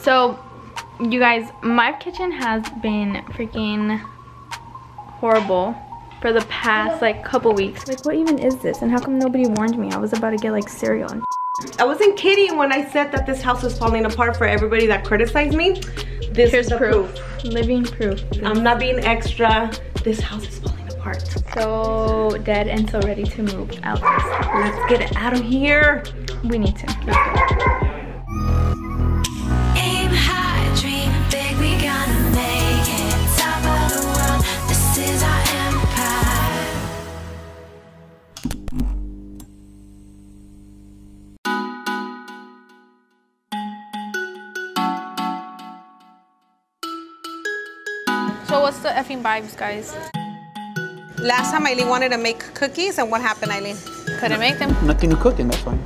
So, you guys, my kitchen has been freaking horrible for the past like couple weeks. Like, what even is this? And how come nobody warned me? I was about to get like cereal and I wasn't kidding when I said that this house was falling apart for everybody that criticized me. This Here's is the proof. proof. living proof. I'm not being extra. This house is falling apart. So dead and so ready to move out. Let's get it out of here. We need to. So what's the effing vibes, guys? Last time Eileen wanted to make cookies, and what happened, Eileen? Couldn't make them. Nothing to cook in, that's why.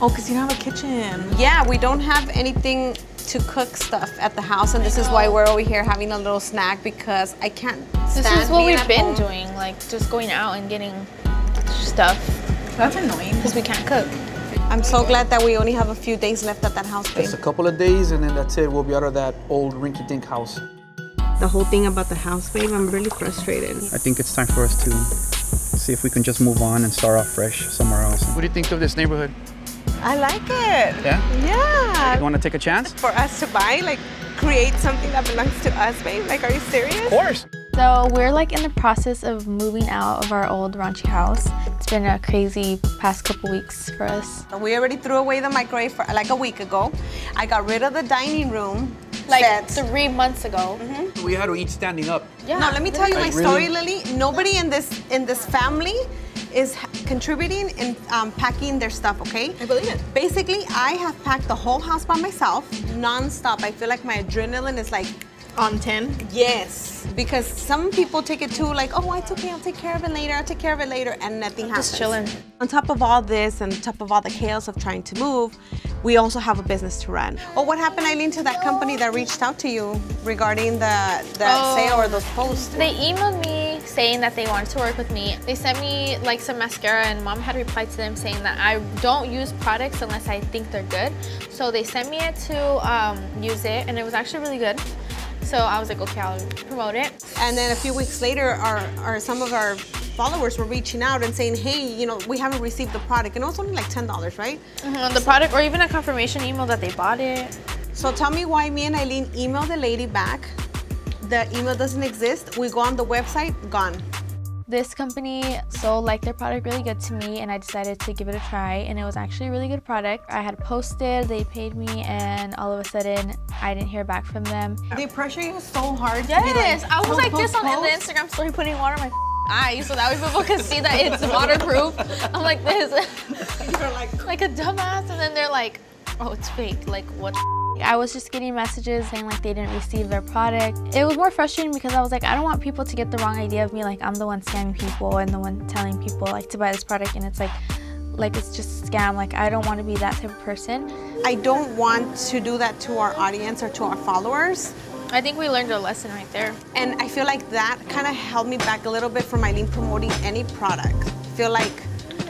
Oh, because you don't have a kitchen. Yeah, we don't have anything to cook stuff at the house, and this is why we're over here having a little snack because I can't stand This is what we've been home. doing, like just going out and getting stuff That's annoying. because we can't cook. I'm so glad that we only have a few days left at that house, babe. Just a couple of days and then that's it. We'll be out of that old rinky-dink house. The whole thing about the house, babe, I'm really frustrated. I think it's time for us to see if we can just move on and start off fresh somewhere else. What do you think of this neighborhood? I like it. Yeah? Yeah. You want to take a chance? For us to buy, like, create something that belongs to us, babe. Like, are you serious? Of course. So we're like in the process of moving out of our old raunchy house. It's been a crazy past couple weeks for us. We already threw away the microwave for, like a week ago. I got rid of the dining room Like set. three months ago. Mm-hmm. We had to eat standing up. Yeah. No, let me tell you my story. Lilly. Nobody in this in this family is contributing in um, packing their stuff. Okay. I believe it. Basically, I have packed the whole house by myself, non-stop. I feel like my adrenaline is like On 10. yes, because some people take it too like, oh, it's okay. I'll take care of it later. I'll take care of it later, and nothing happens. Just chilling. On top of all this, and top of all the chaos of trying to move, we also have a business to run. Oh, what happened, Eileen, to that company that reached out to you regarding the the Oh. sale or those posts? They emailed me saying that they wanted to work with me. They sent me like some mascara and mom had replied to them saying that I don't use products unless I think they're good. So they sent me it to um, use it and it was actually really good. So I was like, okay, I'll promote it. And then a few weeks later, our, our some of our followers were reaching out and saying, hey, you know, we haven't received the product. And it was only like $10, right? Mhm, The product or even a confirmation email that they bought it. So tell me why me and Eileen email the lady back. The email doesn't exist. We go on the website, gone. This company sold like their product really good to me and I decided to give it a try and it was actually a really good product. I had posted, they paid me and all of a sudden I didn't hear back from them. They pressure you so hard. Yes, I was post, like this post, on the. Instagram story putting water in my eyes so that way people could see that it's waterproof. I'm like this. You're like, like a dumbass and then they're like, oh, it's fake. Like what? I was just getting messages saying like they didn't receive their product. It was more frustrating because I was like, I don't want people to get the wrong idea of me. Like I'm the one scamming people and the one telling people like to buy this product and it's like, like it's just a scam. Like I don't want to be that type of person. I don't want to do that to our audience or to our followers. I think we learned a lesson right there. And I feel like that kind of held me back a little bit from Eileen promoting any product. I feel like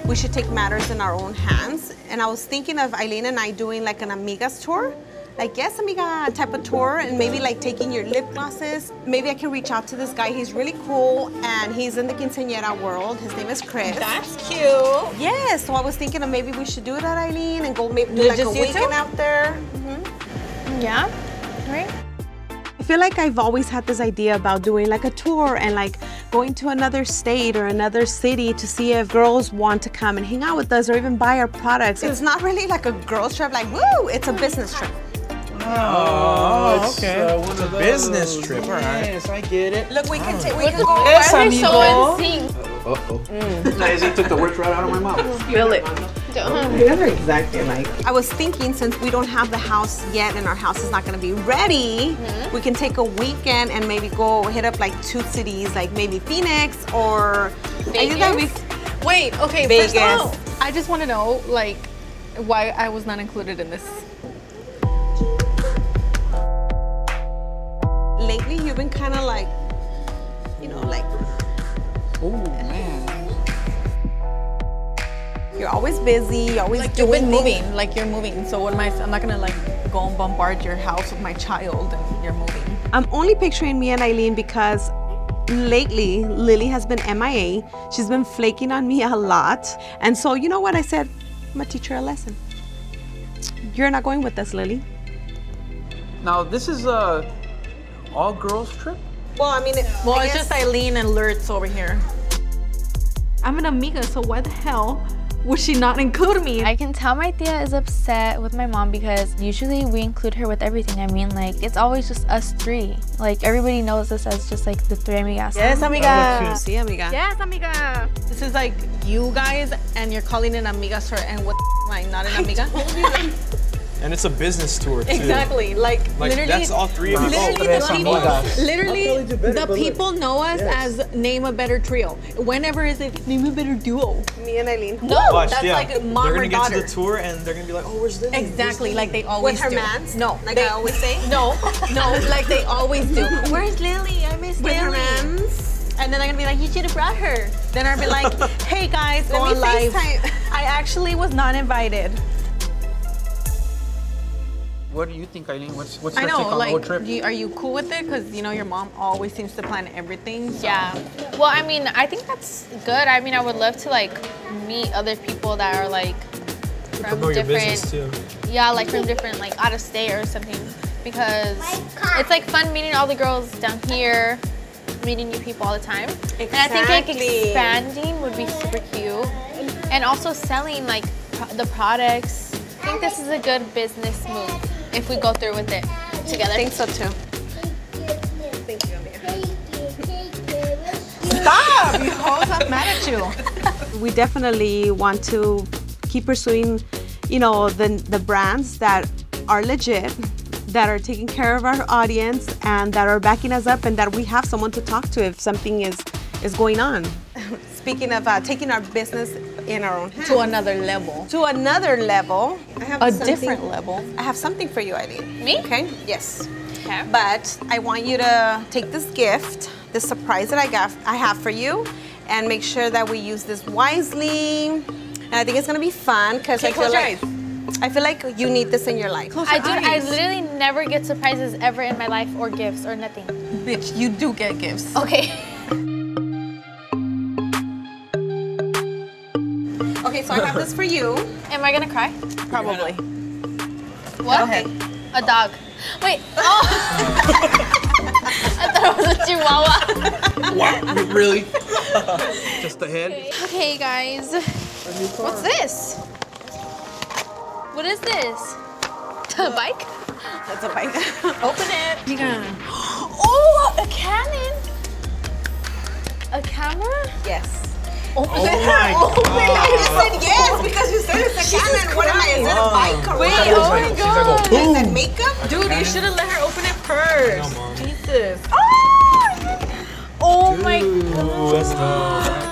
we should take matters in our own hands. And I was thinking of Eileen and I doing like an Amigas tour. Like, yes, amiga type of tour, and maybe like taking your lip glosses. Maybe I can reach out to this guy. He's really cool, and he's in the quinceañera world. His name is Chris. That's cute. Yes, so I was thinking of maybe we should do that, Eileen, and go maybe do Like a just you two? weekend out there. Mm-hmm. Yeah, right? I feel like I've always had this idea about doing like a tour and like going to another state or another city to see if girls want to come and hang out with us or even buy our products. It's not really like a girls trip, like woo, it's a business trip. Oh, okay. Uh, one of business those. trip, all right. Yes, I get it. Look, we can take, we can go. Why Yes, are so amigo. in sync? Uh-oh. Nice, he took the words right out of my mouth. Feel it. They're exactly like. I was thinking since we don't have the house yet and our house is not gonna be ready, we can take a weekend and maybe go hit up like two cities, like maybe Phoenix or I think that would be Wait, okay, Vegas. first of all, I just want to know, like, why I was not included in this. Been kind of like, you know, like Oh, man. you're always busy, you're always Like, doing you've been things. moving, like, you're moving. So what am I, I'm not gonna, like, go and bombard your house with my child and you're moving. I'm only picturing me and Eileen because lately Lilly has been MIA. She's been flaking on me a lot. And so, you know what? I said, I'm gonna teach her a lesson. You're not going with us, Lilly. Now, this is a all girls trip? Well, I mean, Well, it's just Eileen and Lourdes over here. I'm an amiga, so why the hell would she not include me? I can tell my tia is upset with my mom because usually we include her with everything. I mean, like, it's always just us three. Like, everybody knows us as just like the three amigas. yes, amiga. See, amiga. Yes, amiga. This is like you guys, and you're calling an amigas tour, and what? Like not an amiga? And it's a business tour too. exactly. Like, Like literally, that's all three of you. literally the people, amigas. literally the people know us as name a better trio. Whenever is it name a better duo? Me and Eileen. No, Watch, that's yeah. like mom they're gonna get daughter. to the tour and they're gonna be like, oh, where's Lilly? Where's Exactly, Lilly?" like they always With her do. mans? No, Like they I always say? No, no, like they always do. Where's Lilly? I miss With her Lilly. mans. And then they're gonna be like, you should have brought her. Then I'll be like, hey guys, go Let me on live. FaceTime. I actually was not invited. What do you think, Eileen? What's, what's I your take know, on the whole like, trip? do you, are you cool with it? Because you know your mom always seems to plan everything. so- Yeah. Well, I mean, I think that's good. I mean, I would love to like meet other people that are like from different, too. yeah, like from different, like out of state or something, because it's like fun meeting all the girls down here, meeting new people all the time. Exactly. And I think like Exactly. expanding would be super cute, and also selling like pro- the products. I think this is a good business move if we go through with it together. I think so too. Stop! You hoes, I'm mad at you. we definitely want to keep pursuing, you know, the the brands that are legit, that are taking care of our audience, and that are backing us up, and that we have someone to talk to if something is is going on. Speaking of uh, taking our business in our own hands to another level. to another level, I have A something- different level. I have something for you, Eileen. Me? Okay. Yes. Okay. But I want you to take this gift, this surprise that I got, I have for you, and make sure that we use this wisely. And I think it's gonna be fun because I feel close your like I feel like you need this in your life. I do. I literally never get surprises ever in my life or gifts or nothing. Bitch, you do get gifts. Okay. so I have this for you. Am I gonna cry? Probably. What? Okay. A dog. Wait. Oh. I thought it was a chihuahua. Wow, really? Just the head? Okay, guys. What's this? What is this? A bike? That's a bike. Open it. You got Oh, a cannon. A camera? yes. Open Oh it. my You god. said yes because you said it's a cannon. What am I? Is it a bike or Wait, what? oh my She's like, oh, god. Is it boom. makeup? Dude, you should have let her open it first. Come. Jesus. Oh my Ooh. Oh my god,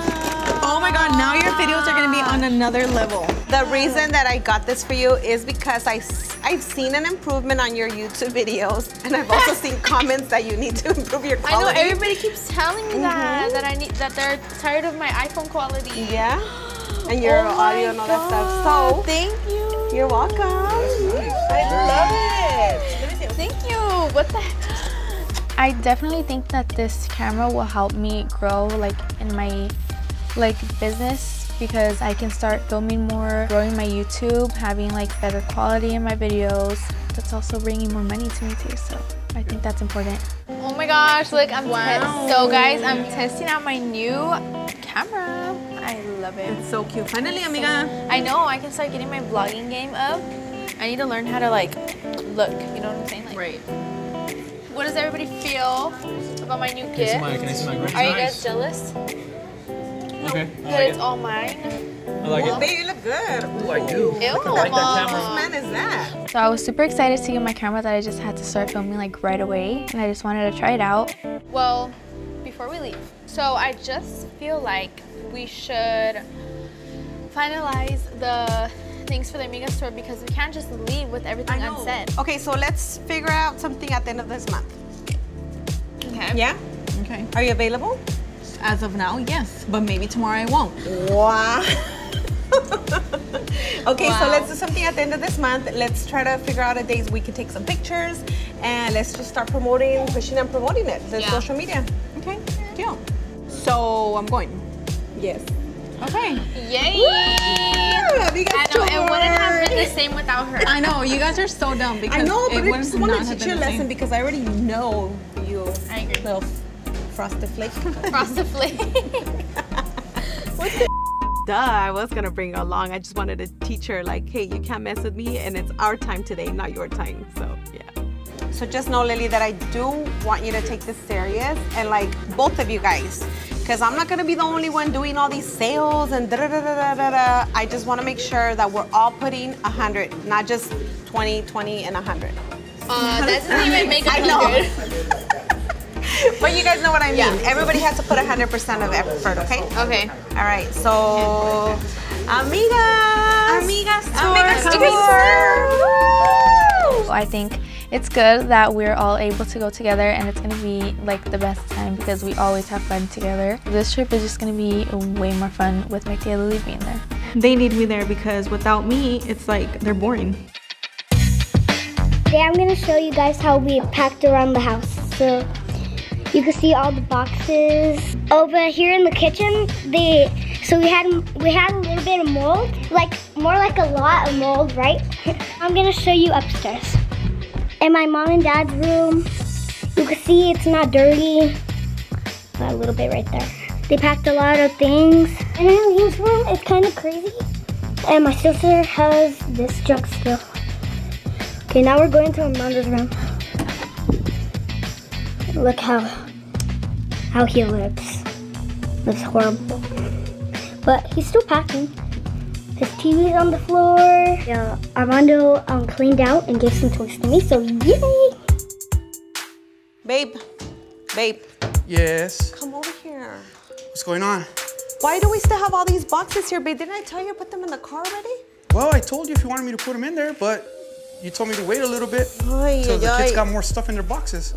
now your videos are gonna be on another level. The reason that I got this for you is because I, I've seen an improvement on your YouTube videos, and I've also seen comments that you need to improve your quality. I know everybody keeps telling me that mm-hmm. that I need that they're tired of my iPhone quality. Yeah, and your Oh audio and all that stuff. So thank you. you're welcome. I love it. Thank you. What the? I definitely think that this camera will help me grow like in my like business because I can start filming more, growing my YouTube, having like better quality in my videos. That's also bringing more money to me too. So I think that's important. Oh my gosh! Look, I'm Wow. te- so guys. I'm testing out my new camera. I love it. It's so cute. Finally, amiga. I know I can start getting my vlogging game up. I need to learn how to like look. You know what I'm saying? Like, Right. what does everybody feel about my new Can I see gift? my, can I see my? Are you guys jealous Okay, I that like it's it. all mine? I like it. Baby, you look good. Ooh, I do. Ew. I like that Whose camera. man is that? So I was super excited to get my camera that I just had to start filming like right away and I just wanted to try it out. Well, before we leave, so I just feel like we should finalize the things for the Amigas tour because we can't just leave with everything I know. unsaid. Okay, so let's figure out something at the end of this month. Okay. Yeah? Okay. Are you available? As of now, yes. But maybe tomorrow I won't. Wow. Okay, so let's do something at the end of this month. Let's try to figure out a day we can take some pictures and let's just start promoting, pushing and promoting it, the Yeah. social media. Okay, deal. So I'm going. Yes. Okay. Yay! Amigas I know it wouldn't have been the same without her. I know you guys are so dumb because I know, but it I just not want to teach you a lesson because I already know you. I agree. Little frosted flake. Frosted flake. Duh, I was gonna bring her along. I just wanted to teach her, like, hey, you can't mess with me, and it's our time today, not your time. So, yeah. So just know, Lilly, that I do want you to take this serious, and like both of you guys, because I'm not gonna be the only one doing all these sales and da da da da da da. da. I just want to make sure that we're all putting a hundred, not just 20, 20, and a hundred. Uh, that doesn't even make a I know. hundred. But you guys know what I mean. Yeah. Everybody has to put 100% of effort, okay? Okay. All right, so amigas, Amigas amigas tour tour. I think it's good that we're all able to go together and it's gonna be like the best time because we always have fun together. This trip is just gonna be way more fun with Mickey and Lilly being there. They need me there because without me, it's like they're boring. Today I'm going to show you guys how we packed around the house. So you can see all the boxes. Over here in the kitchen, they so we had we had a little bit of mold, like more like a lot of mold, right? I'm to show you upstairs. In my mom and dad's room, you can see it's not dirty. A little bit right there. They packed a lot of things. And in Lean's room, it's kind of crazy. And my sister has this junk still. Okay, now we're going to Armando's room. Look how how he looks. Looks horrible. But he's still packing. His TV's on the floor. Yeah, Armando um, cleaned out and gave some toys to me, so yay! Babe, babe, Yes. come over here. What's going on? Why do we still have all these boxes here, babe? Didn't I tell you to put them in the car already? Well, I told you if you wanted me to put them in there, but you told me to wait a little bit until the kids got more stuff in their boxes.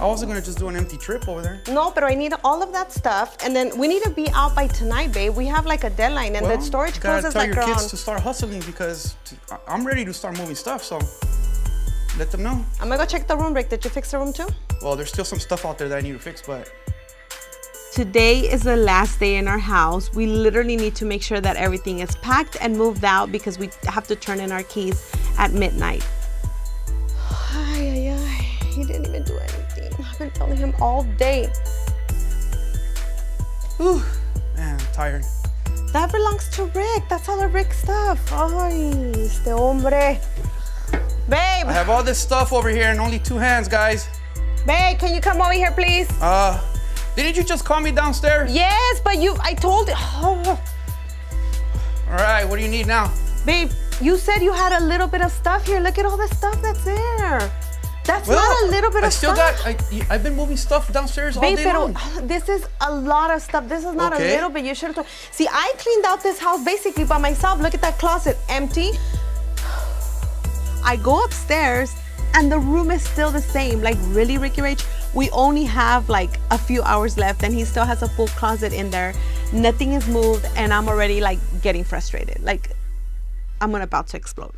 I wasn't gonna just do an empty trip over there. No, but I need all of that stuff, and then we need to be out by tonight, babe. We have like a deadline, and Well, the storage you gotta closes tell like your around. kids to start hustling because t- I- I'm ready to start moving stuff. So let them know. I'm gonna go check the room, Rick. Did you fix the room too? Well, there's still some stuff out there that I need to fix, but Today is the last day in our house. We literally need to make sure that everything is packed and moved out because we have to turn in our keys at midnight. Ay, ay, ay. He didn't even do anything. I've been telling him all day. Ooh, man, I'm tired. That belongs to Rick. That's all the Rick stuff. Ay, este hombre. Babe, I have all this stuff over here and only two hands, guys. babe, can you come over here, please? Uh, didn't you just call me downstairs? Yes, but you, I told you. Oh. All right, what do you need now? Babe, you said you had a little bit of stuff here. Look at all the stuff that's there. That's not a little bit I of still stuff. got. I, I've been moving stuff downstairs all Babe, day pero long. this is a lot of stuff. This is not Okay. a little bit. You should have told. See, I cleaned out this house basically by myself. Look at that closet, empty. I go upstairs and the room is still the same. Like, really, Ricky Rach? We only have like a few hours left and he still has a full closet in there. Nothing is moved and I'm already like getting frustrated. Like, I'm about to explode.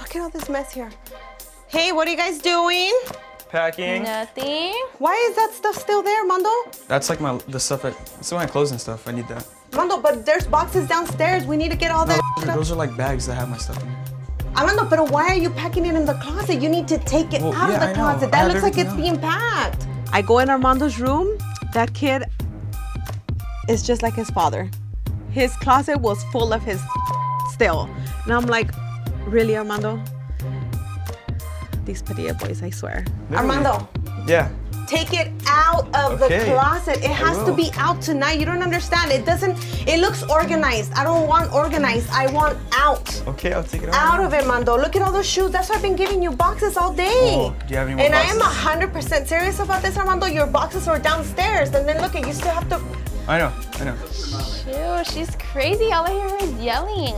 Look at all this mess here. Hey, what are you guys doing? Packing. Nothing. Why is that stuff still there, Mondo? That's like my the stuff that some of my clothes and stuff. I need that. Mondo, but there's boxes downstairs. We need to get all that stuff. Those are like bags that have my stuff in it. Armando, but why are you packing it in the closet? You need to take it Well, out yeah, of the I closet. I That have looks like it's everything being packed. I go in Armando's room. That kid is just like his father. His closet was full of his still. And I'm like, really, Armando? These Padilla boys, I swear. Literally. Armando, Yeah. take it out of the Okay. closet. It has to be out tonight. You don't understand. It doesn't, it looks organized. I don't want organized. I want out. Okay, I'll take it out. Out of it, Mando. Look at all those shoes. That's why I've been giving you boxes all day. Oh, do you have any more and I am boxes? 100% serious about this, Armando. Your boxes are downstairs. And then look at you still have to. I know. I know. Ew, she's crazy. All I hear her is yelling.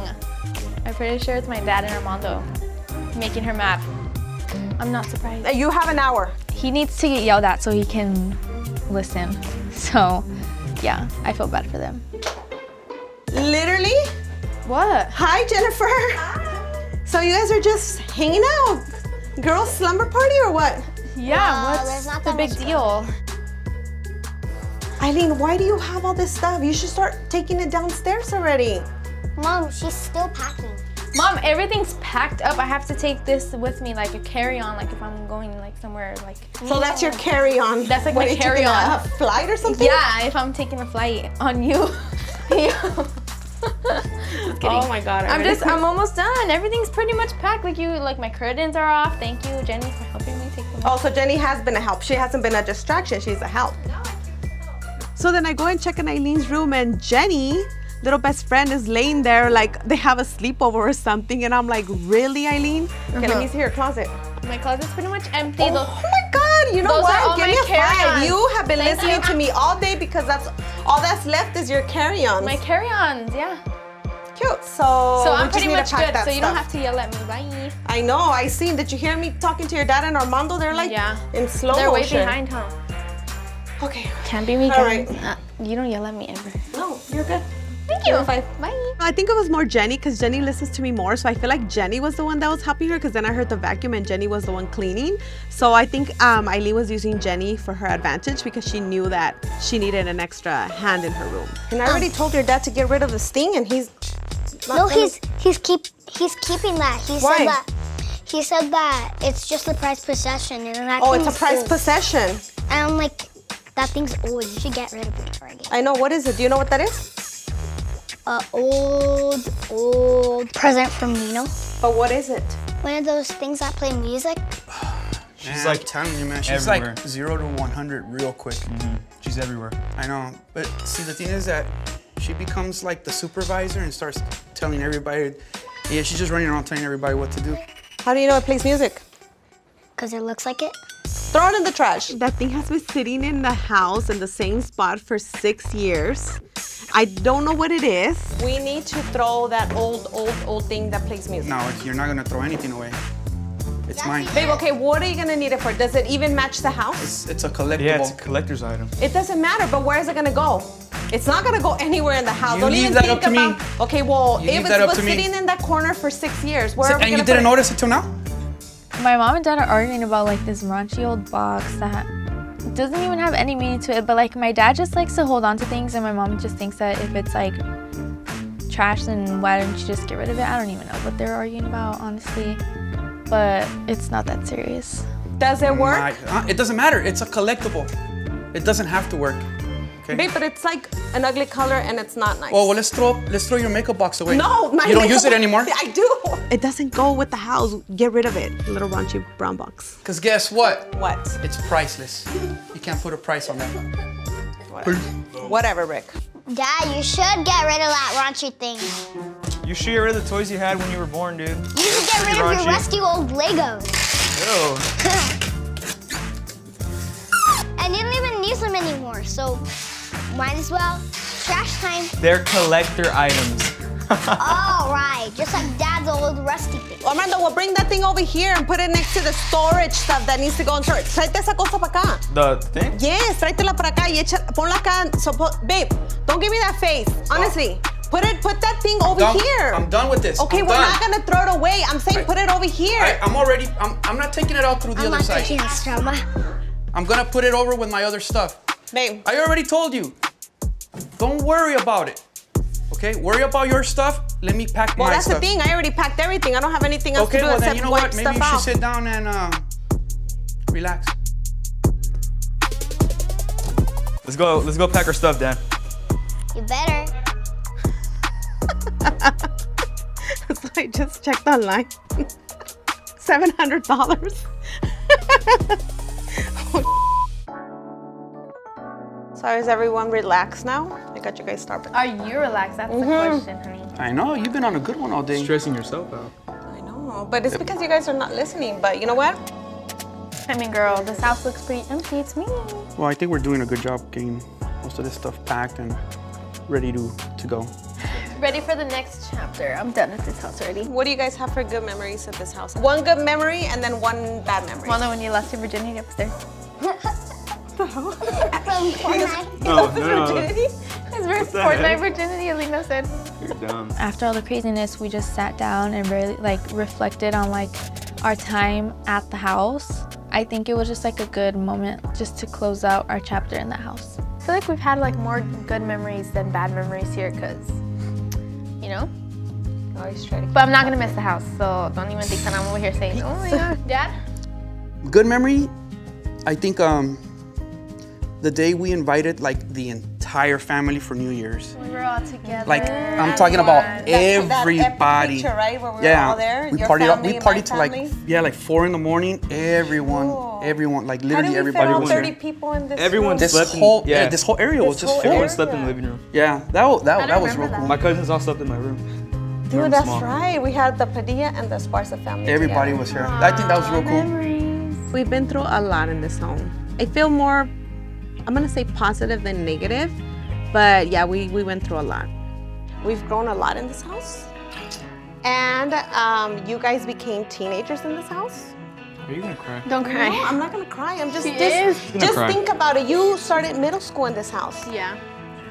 I'm pretty sure it's my dad and Armando making her mad. I'm not surprised. You have an hour. He needs to get yelled at so he can listen. So, yeah, I feel bad for them. Literally? What? Hi, Jennifer. Hi. So you guys are just hanging out. Girls slumber party or what? Yeah, Well, what's not the big much deal? Eileen, why do you have all this stuff? You should start taking it downstairs already. Mom, she's still packing. Mom, everything's packed up. I have to take this with me, like a carry-on, like if I'm going like somewhere, like. So that's your carry-on. That's like What, my are you taking carry-on. A flight or something? Yeah, if I'm taking a flight on you. Oh my god. I I'm just, I'm almost done. Everything's pretty much packed. Like you, like my curtains are off. Thank you, Jenny, for helping me take them off. Oh, so Jenny has been a help. She hasn't been a distraction. She's a help. So then I go and check in Eileen's room, and Jenny, little best friend, is laying there like they have a sleepover or something. And I'm like, really, Eileen? Okay, let me see your closet. My closet's pretty much empty. Oh though. my God! You know what? Give me a five. You have been Thank listening you. to me all day because that's all that's left is your carry-ons. My carry-ons, yeah. Cute. So, So I'm pretty much good. So you don't have to yell at me. Bye. I know. I seen. Did you hear me talking to your dad and Armando? They're like Yeah. in slow They're way behind, huh? Okay. Can't be me, All guys. right. Uh, you don't yell at me ever. No, you're good. Thank you. Five. Bye. I think it was more Jenny because Jenny listens to me more. So I feel like Jenny was the one that was helping her because then I heard the vacuum and Jenny was the one cleaning. So I think um, Eileen was using Jenny for her advantage because she knew that she needed an extra hand in her room. And I already told your dad to get rid of this thing and he's not No, gonna- he's he's keep he's keeping that. He Why? said that he said that it's just a prized possession and that Oh, it's a prized old. possession. And I'm like, that thing's old. You should get rid of it already. I know. What is it? Do you know what that is? A old old present from Nino. But what is it? One of those things that play music. She's like like telling you, man. She's everywhere. like zero to 100 real quick. Mm-hmm. She's everywhere. I know. But see, the thing is that she becomes like the supervisor and starts telling everybody. Yeah, she's just running around telling everybody what to do. How do you know it plays music? Cause it looks like it. Throw it in the trash. That thing has been sitting in the house in the same spot for six years. I don't know what it is. We need to throw that old, old, old thing that plays music. No, you're not gonna throw anything away. It's mine. Babe, okay, what are you gonna need it for? Does it even match the house? It's, it's a collectible. Yeah, it's a collector's item. It doesn't matter, but where is it gonna go? It's not gonna go anywhere in the house. You Don't leave even that think up to me. Okay, well, You if it that was to me. sitting in that corner for six years, where are we and you gonna didn't put it? notice it till now? My mom and dad are arguing about like this raunchy old box that doesn't even have any meaning to it. But like my dad just likes to hold on to things, and my mom just thinks that if it's like trash, then why don't you just get rid of it? I don't even know what they're arguing about, honestly. But it's not that serious. Does it work? My- uh, it doesn't matter. It's a collectible. It doesn't have to work. Okay. Babe, but it's like an ugly color and it's not nice. Oh well, let's throw let's throw your makeup box away. No, my you don't use it anymore. I do. It doesn't go with the house. Get rid of it. Little raunchy brown box. Cause guess what? What? It's priceless. You can't put a price on that. Whatever, Rick. Dad, you should get rid of that raunchy thing. You should get rid of the toys you had when you were born, dude. You should get rid of your Raunchy. rusty old Legos. Ew. and you don't even use them anymore, so might as well. Trash time. They're collector items. All right, just like Dad's old rusty thing. Armando, well, bring that thing over here and put it next to the storage stuff that needs to go in storage. Tráete esa cosa para acá. The thing? Yes, tráetela para acá y echa, ponla acá. So, babe, don't give me that face. Oh. Honestly, put it, put that thing over Done- here. I'm done with this. Okay, I'm we're done. not gonna throw it away. I'm saying put it over here. I, I'm already. I'm, I'm not taking it out through the I'm other not side. taking this trauma. I'm gonna put it over with my other stuff. Babe. I already told you. Don't worry about it. Okay, worry about your stuff. Let me pack well, my stuff. Well, that's the thing. I already packed everything. I don't have anything else okay, to do well, except then you know what? Maybe you should out. sit down and uh, relax. Let's go. Let's go pack our stuff, Dan. You better. so I just checked online. $700. so is everyone relaxed now? I got you guys started. Are you relaxed? That's the Mm-hmm. question, honey. I know you've been on a good one all day. Stressing yourself out. I know, but it's because you guys are not listening. But you know what? I mean, girl, this house looks pretty empty to me. Well, I think we're doing a good job getting most of this stuff packed and ready to to go. Ready for the next chapter. I'm done with this house already. What do you guys have for good memories of this house? One good memory and then one bad memory. Well, then when you lost your virginity upstairs. From Fortnite. No, no, no. Virginity? His first the Fortnite heck? virginity, Elinna said. You're dumb. After all the craziness, we just sat down and really like reflected on like our time at the house. I think it was just like a good moment just to close out our chapter in the house. I feel like we've had like more good memories than bad memories here because, you know? Always try to But I'm not gonna miss the house, so don't even think that I'm over here saying, oh my god. Dad? Good memory, I think um, the day we invited like the entire family for New Year's. We were all together. Like I'm talking about That- that epic everybody. picture, right, where we were yeah, all there? we Your partied. up- family we and partied to like yeah, like four in the morning. Everyone, Cool. everyone, like How literally did we everybody fit all was 30 here. people in this Everyone room? This slept in- whole yeah. yeah. this whole area was just whole filled. Everyone slept in the living room. Yeah, that wa- that, that was real remember cool. My cousins all slept in my room. Dude, room's that's small. right. We had the Padilla and the Esparza family. Everybody together. was here. I think that was real cool. Memories. We've been through a lot in this home. I feel more, I'm gonna say positive than negative, but yeah, we, we went through a lot. We've grown a lot in this house. And um, you guys became teenagers in this house. Are you gonna cry? Don't cry. No, I'm not gonna cry. I'm just, She just, is. just cry. think about it. You started middle school in this house. Yeah.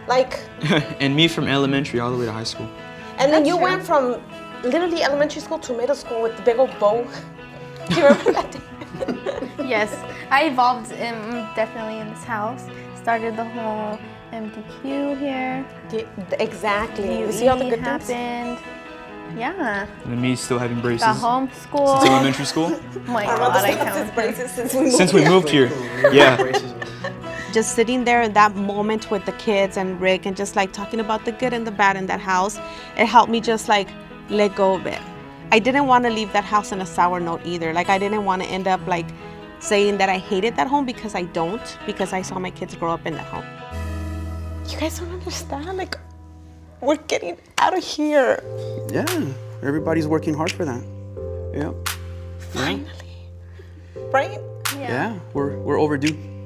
Like, and me from elementary all the way to high school. and then you went from literally elementary school to middle school with the big old bow. Do you remember that? day? Yes, I evolved in, definitely in this house. Started the whole MDQ here. Yeah, exactly. You see all the UE good things? happened. Yeah. And me still having braces. Got homeschooled. Since elementary school. My Our god, mother's I had braces since we moved Since we here. moved here. Yeah. just sitting there in that moment with the kids and Rick and just like talking about the good and the bad in that house, it helped me just like let go of it. I didn't want to leave that house in a sour note either. Like I didn't want to end up like saying that I hated that home because I don't, because I saw my kids grow up in that home. You guys don't understand. Like we're getting out of here. Yeah, everybody's working hard for that. Yeah, Finally. Right? yeah, we're we're overdue.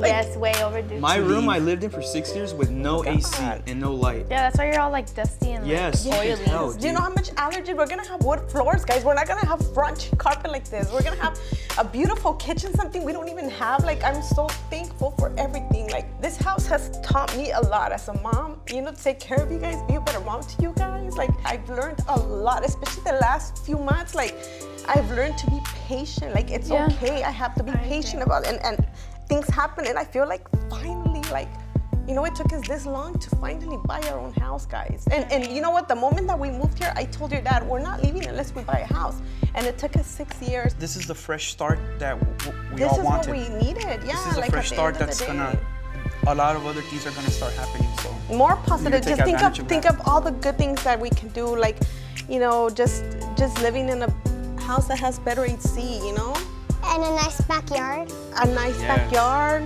Yes, way overdue. My room I lived in for six years with no AC and no light. Yeah, that's why you're all like dusty and Yes. like oily. Hell, Do you know how much allergy? We're gonna have wood floors, guys. We're not gonna have front carpet like this. We're gonna have a beautiful kitchen, something we don't even have. Like, I'm so thankful for everything. Like, this house has taught me a lot as a mom, you know, to take care of you guys, be a better mom to you guys. Like, I've learned a lot, especially the last few months. Like, I've learned to be patient. Like, it's Yeah. okay. I have to be patient about it. And, and things happen, and I feel like finally, like, you know, it took us this long to finally buy our own house, guys. And and you know what? The moment that we moved here, I told your dad, we're not leaving unless we buy a house. And it took us six years. This is the fresh start that w- we This all is wanted. what we needed. Yeah, this is a like fresh the start that's gonna. A lot of other things are gonna start happening. So more we need to positive. Just think of of think of all the good things that we can do. Like, you know, just just living in a house that has better AC. You know, And a nice backyard. a nice Yeah. backyard.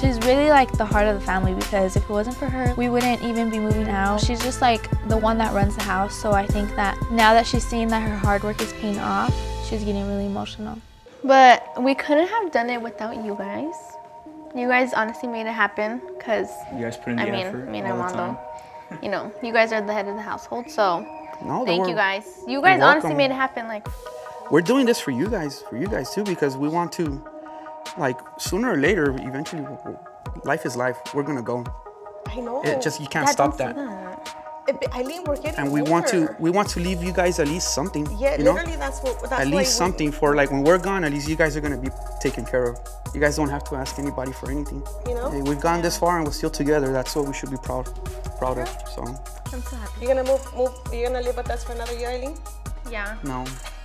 She's really like the heart of the family because if it wasn't for her, we wouldn't even be moving out. She's just like the one that runs the house. So I think that now that she's seeing that her hard work is paying off, she's getting really emotional. But we couldn't have done it without you guys. You guys honestly made it happen because, You guys put in the I mean, effort me and all the Armando, time. you know, you guys are the head of the household. So no, thank we're, you guys. You guys honestly welcome. made it happen. Like, We're doing this for you guys, for you guys too, because we want to, like, sooner or later, eventually, w- w- life is life. We're gonna go. I know. It just you can't Dad, stop don't that. Eileen, we're getting And we want to we want to leave you guys at least something. Yeah, you know? literally, that's what. That's at why least we- something for like when we're gone. At least you guys are gonna be taken care of. You guys don't have to ask anybody for anything. You know? Hey, we've gone this far and we're still together. That's what we should be proud proud of. So I'm so happy. You're gonna move, move. You're gonna live with us for another year, Eileen. Yeah. no,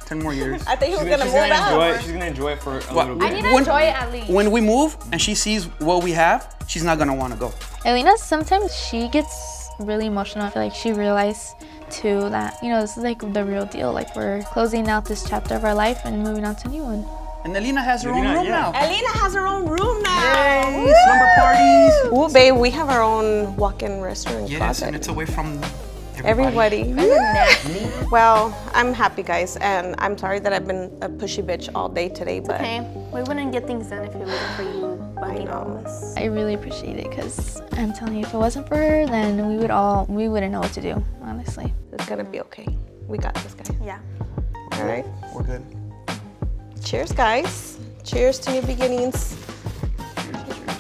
ten more years. I think he was She's, gonna move gonna out. enjoy it. She's gonna enjoy it for a What- little bit. I need to When- enjoy it at least. when we move and she sees what we have, she's not gonna want to go. Elinna, sometimes she gets really emotional. I feel like she realized too that, you know, this is like the real deal. Like we're closing out this chapter of our life and moving on to a new one. And Elinna has her Elinna, own room yeah. now. Elinna has her own room now. Yay, slumber parties. Ooh, babe, we have our own walk-in restaurant Yes, closet. and it's away from everybody. Everybody. well, I'm happy, guys, and I'm sorry that I've been a pushy bitch all day today, but Okay, we wouldn't get things done if it wasn't for you bugging all of us. I really appreciate it because I'm telling you, if it wasn't for her, then we would all, we wouldn't know what to do, honestly. it's gonna be okay. We got this, guys. Yeah. All right. We're good. Cheers, guys. Cheers to new beginnings.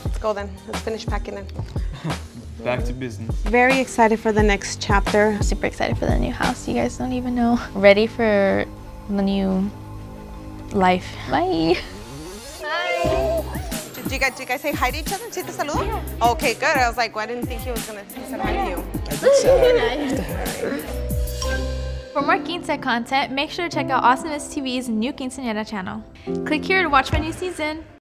Let's go then. Let's finish packing in. Back to business. Very excited for the next chapter. Super excited for the new house. You guys don't even know. Ready for the new life. Bye. Did you guys, did you guys say hi to each other? ¿Sí te saludo? Okay, good. I was like, well, I didn't think he was gonna he said hi to you. For more Quince content, make sure to check out Awesomeness TV's new Quinceañera channel. Click here to watch my new season.